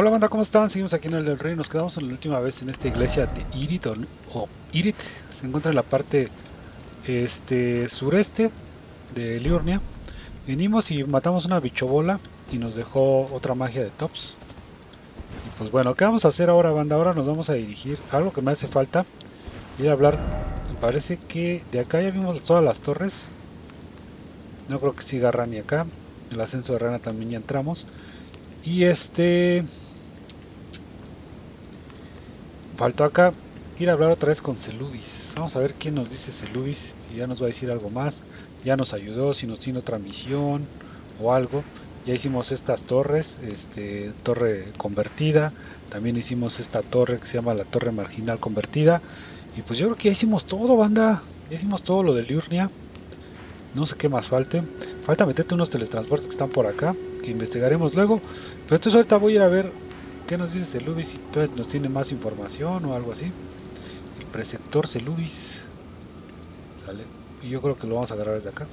Hola banda, ¿cómo están? Seguimos aquí en el del Rey. Nos quedamos en la última vez en esta iglesia de Irit o, o Irit. Se encuentra en la parte este sureste de Liurnia. Venimos y matamos una bichobola y nos dejó otra magia de tops. Y pues bueno, ¿qué vamos a hacer ahora, banda? Ahora nos vamos a dirigir algo que me hace falta. Ir a hablar. Me parece que de acá ya vimos todas las torres. No creo que siga Rani acá. El ascenso de Rana también ya entramos. Y este... Faltó acá ir a hablar otra vez con Celubis. Vamos a ver qué nos dice Celubis. Si ya nos va a decir algo más. Ya nos ayudó, si nos tiene otra misión o algo. Ya hicimos estas torres, este, torre convertida. También hicimos esta torre que se llama la torre marginal convertida. Y pues yo creo que ya hicimos todo, banda. Ya hicimos todo lo de Liurnia. No sé qué más falte. Falta meterte unos teletransportes que están por acá. Que investigaremos luego. Pero entonces ahorita voy a ir a ver ¿Qué nos dice Celubis? Entonces nos tiene más información o algo así. El preceptor Celubis. Sale. Y yo creo que lo vamos a agarrar desde acá.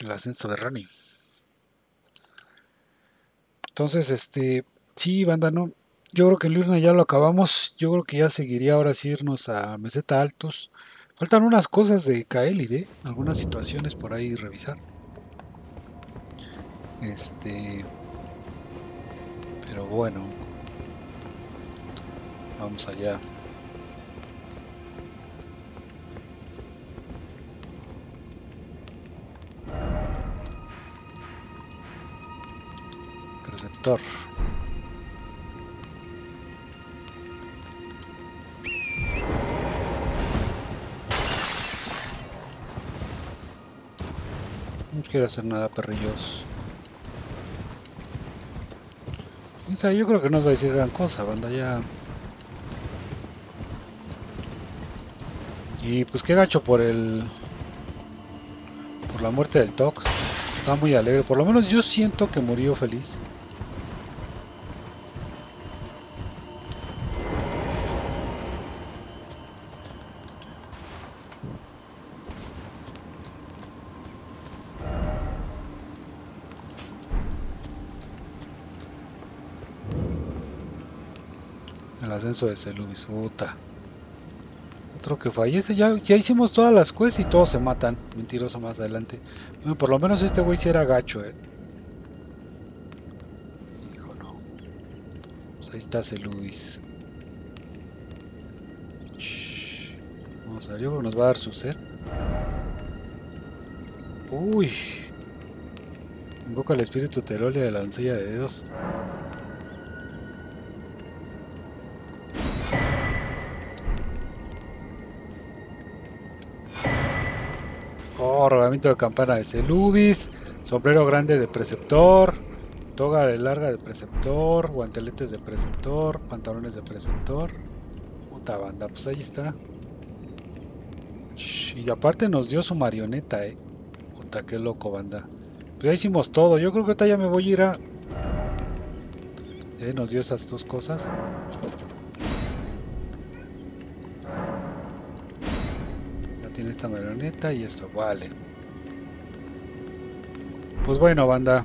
El ascenso de Rani. Entonces, este. Sí, banda, no. Yo creo que el Lurna ya lo acabamos. Yo creo que ya seguiría ahora sí irnos a Meseta Altos. Faltan unas cosas de Kaelide, algunas situaciones por ahí revisar. Este. Pero bueno. Vamos allá. Preceptor. No quiero hacer nada perrillos. O sea, yo creo que no nos va a decir gran cosa, banda, ya... Y pues qué gacho por el... Por la muerte del Tox. Está muy alegre, por lo menos yo siento que murió feliz. El ascenso de Celubis, puta. Otro que fallece, ya, ya hicimos todas las quests y todos se matan. Mentiroso más adelante. Bueno, por lo menos este güey sí era gacho, eh. Hijo, no. Pues ahí está Celubis. Vamos a ver, nos va a dar su set. Uy. Invoca el espíritu terolia de la doncella de dedos. Oh, rodamiento de campana de Celubis, sombrero grande de preceptor, toga larga de preceptor, guanteletes de preceptor, pantalones de preceptor. Puta banda, pues ahí está. Y aparte nos dio su marioneta, eh. Puta, qué loco, banda. Pues ya hicimos todo. Yo creo que ahorita ya me voy a ir a. Eh, nos dio esas dos cosas. Tiene esta marioneta y esto, vale. Pues bueno, banda,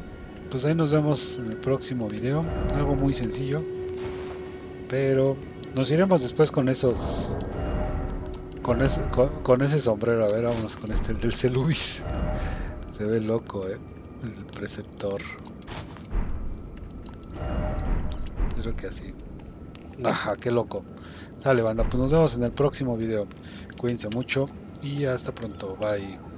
pues ahí nos vemos en el próximo video. Algo muy sencillo, pero nos iremos después con esos, con ese, con, ese sombrero. A ver, vamos con este, el del Celubis. Se ve loco, eh, el preceptor. Creo que así. Ajá, qué loco. Sale, banda, pues nos vemos en el próximo video. Cuídense mucho y hasta pronto. Bye.